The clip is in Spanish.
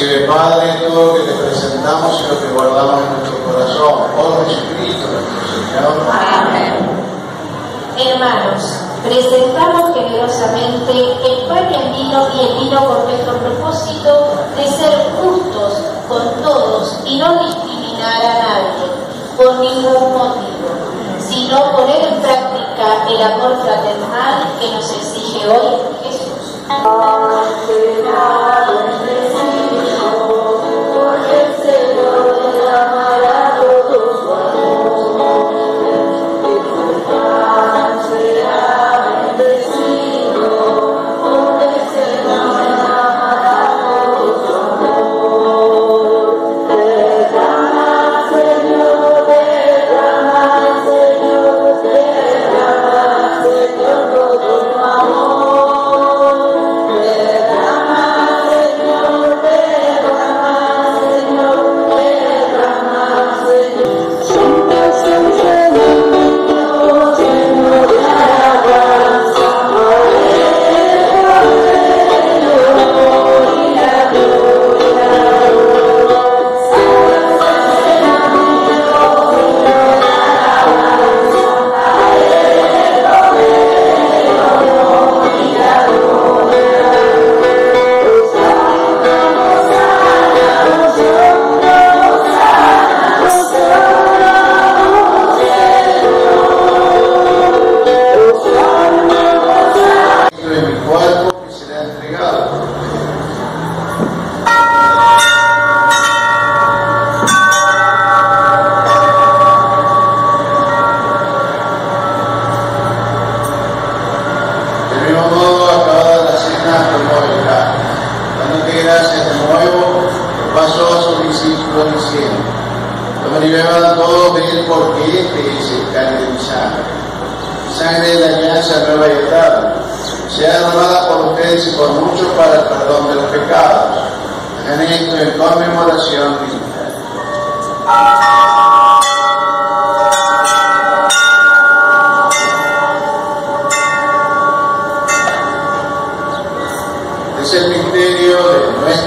Recibe, Padre, todo lo que te presentamos y lo que guardamos en nuestro corazón. Por Jesucristo, nuestro Señor. Amén. Hermanos, presentamos generosamente el pan y el vino y el vino con nuestro propósito de ser justos con todos y no discriminar a nadie por ningún motivo, sino poner en práctica el amor fraternal que nos exige hoy Jesús. Gracias de nuevo, lo pasó a sus discípulos diciendo, y beban todos de él porque este es el cáliz de mi sangre. Sangre de la alianza nueva y eterna, sea derramada por ustedes y por muchos para el perdón de los pecados. Hagan esto en conmemoración. Es el misterio de